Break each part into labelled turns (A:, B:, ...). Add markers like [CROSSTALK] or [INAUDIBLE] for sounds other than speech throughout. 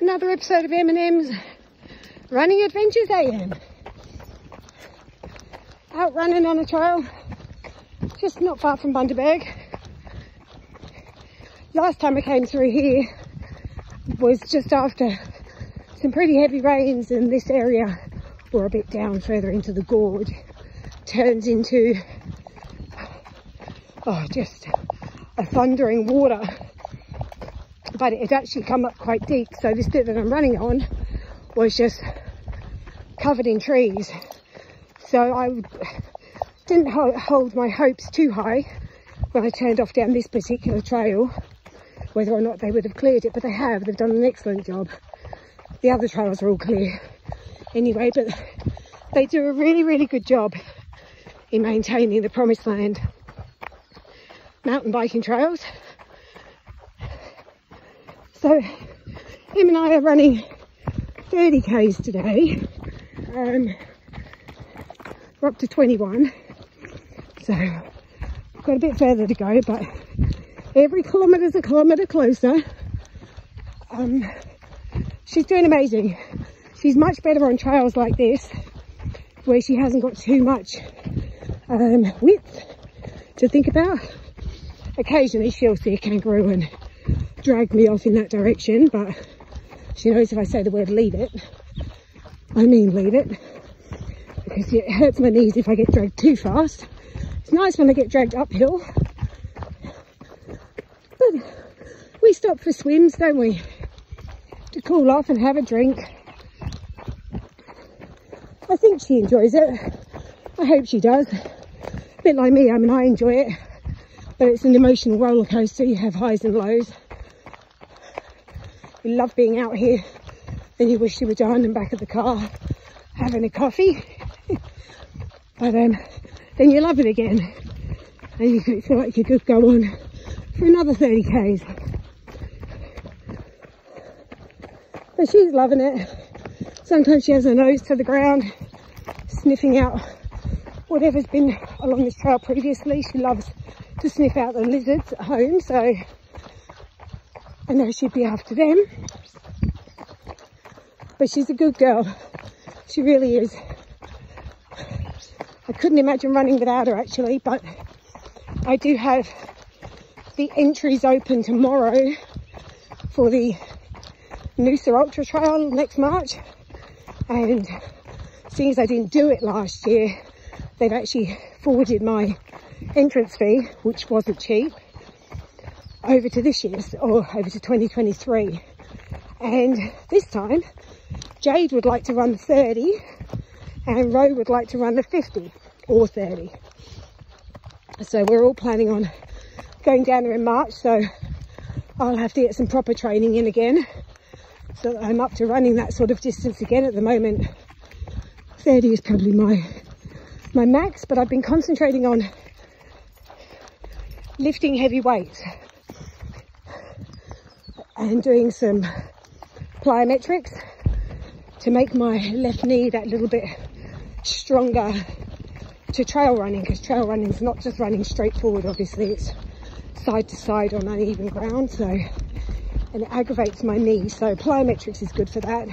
A: another episode of Em & Em's Running Adventures AM. Out running on a trail, just not far from Bundaberg. Last time I came through here was just after some pretty heavy rains and this area, or a bit down further into the gorge, turns into, oh, just a thundering water but it had actually come up quite deep. So this bit that I'm running on was just covered in trees. So I didn't hold my hopes too high when I turned off down this particular trail, whether or not they would have cleared it, but they have. They've done an excellent job. The other trails are all clear anyway, but they do a really, really good job in maintaining the promised land mountain biking trails. So Em and I are running 30 Ks today. Um, we're up to 21. So I've got a bit further to go, but every kilometre is a kilometre closer. Um, she's doing amazing. She's much better on trails like this, where she hasn't got too much um, width to think about. Occasionally she'll see a kangaroo and drag me off in that direction, but she knows if I say the word leave it, I mean leave it, because it hurts my knees if I get dragged too fast. It's nice when I get dragged uphill, but we stop for swims, don't we? To cool off and have a drink. I think she enjoys it. I hope she does. A bit like me, I mean, I enjoy it, but it's an emotional roller coaster. You have highs and lows. Love being out here. Then you wish you were down and back of the car having a coffee. [LAUGHS] but um, then you love it again. And you feel like you could go on for another 30 Ks. But she's loving it. Sometimes she has her nose to the ground, sniffing out whatever's been along this trail previously. She loves to sniff out the lizards at home, so I know she'd be after them. But she's a good girl. She really is. I couldn't imagine running without her actually, but I do have the entries open tomorrow for the Noosa Ultra Trail next March. And seeing as I didn't do it last year, they've actually forwarded my entrance fee, which wasn't cheap, over to this year's or over to 2023 and this time Jade would like to run the 30 and Ro would like to run the 50 or 30 so we're all planning on going down there in March so I'll have to get some proper training in again. So I'm up to running that sort of distance again at the moment. 30 is probably my my max but I've been concentrating on lifting heavy weights and doing some plyometrics to make my left knee that little bit stronger to trail running because trail running is not just running straight forward obviously it's side to side on uneven ground so and it aggravates my knee. So plyometrics is good for that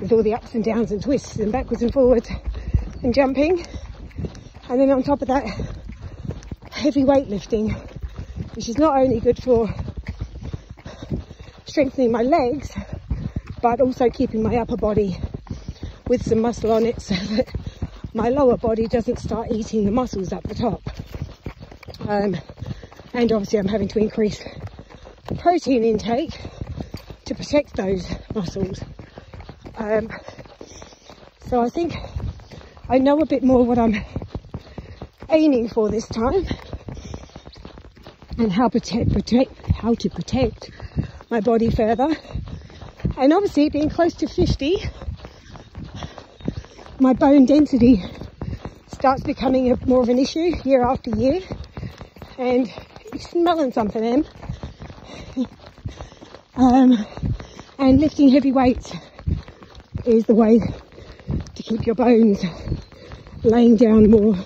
A: with all the ups and downs and twists and backwards and forwards and jumping. And then on top of that heavy weightlifting which is not only good for strengthening my legs, but also keeping my upper body with some muscle on it so that my lower body doesn't start eating the muscles up the top. Um, and obviously I'm having to increase protein intake to protect those muscles. Um, so I think I know a bit more what I'm aiming for this time and how protect, protect how to protect my body further. And obviously being close to 50, my bone density starts becoming a, more of an issue year after year. And smelling something, Em. um, and lifting heavy weights is the way to keep your bones laying down more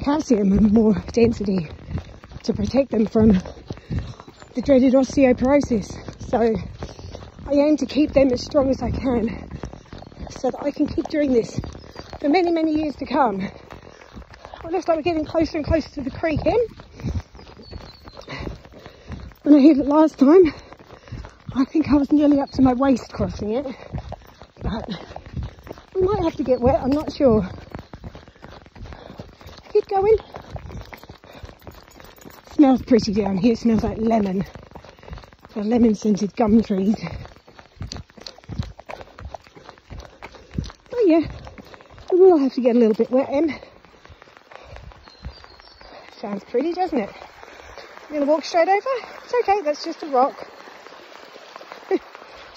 A: calcium and more density to protect them from the dreaded osteoporosis. So I aim to keep them as strong as I can so that I can keep doing this for many, many years to come. It looks like we're getting closer and closer to the creek Em. When I hit it last time, I think I was nearly up to my waist crossing it. But we might have to get wet, I'm not sure. Keep going. Smells pretty down here, It smells like lemon. The lemon scented gum trees. Oh yeah, we will have to get a little bit wet in. Sounds pretty, doesn't it? You're gonna walk straight over? It's okay, that's just a rock. [LAUGHS]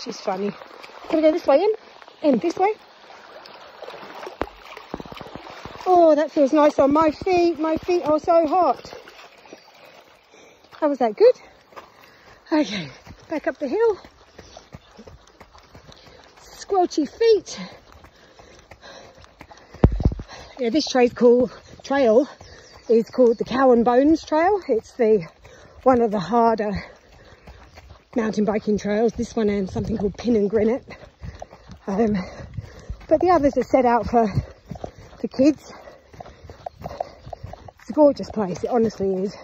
A: She's funny. Gonna go this way in? In this way? Oh, that feels nice on my feet. My feet are so hot. How was that? Good? Okay, back up the hill. Squelchy feet. Yeah, this trail's called, trail is called the Cow and Bones Trail. It's the one of the harder mountain biking trails. This one and something called Pin and Grinnet. Um, but the others are set out for the kids. It's a gorgeous place, it honestly is.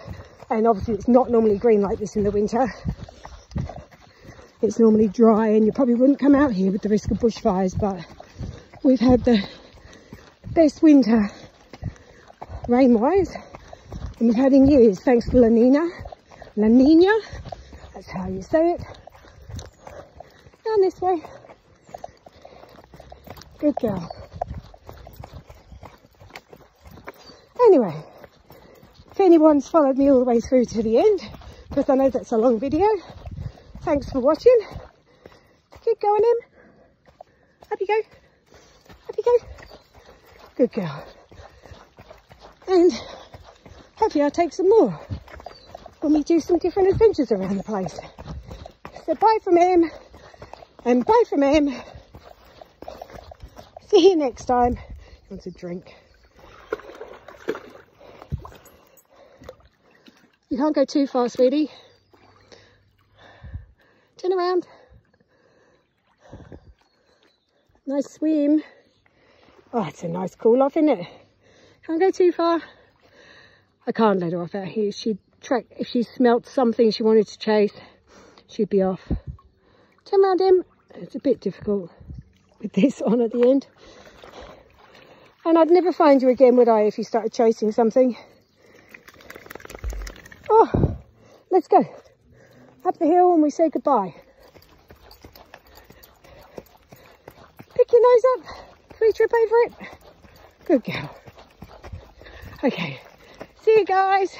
A: And obviously it's not normally green like this in the winter. It's normally dry and you probably wouldn't come out here with the risk of bushfires, but we've had the best winter rain-wise than we've had in years, thanks to La Nina. La Nina, that's how you say it. Down this way. Good girl. Anyway, anyone's followed me all the way through to the end, because I know that's a long video, thanks for watching. Keep going in. Up you go. Up you go. Good girl. And hopefully I'll take some more when we do some different adventures around the place. So bye from Em and bye from Em. See you next time. He wants a drink. You can't go too far, sweetie. Turn around. Nice swim. Oh, it's a nice cool off, isn't it? Can't go too far. I can't let her off out here. She'd track, if she smelt something she wanted to chase, she'd be off. Turn around Em. It's a bit difficult with this on at the end. And I'd never find you again, would I, if you started chasing something? Oh, let's go. Up the hill and we say goodbye. Pick your nose up. Free trip over it. Good girl. Okay. See you guys.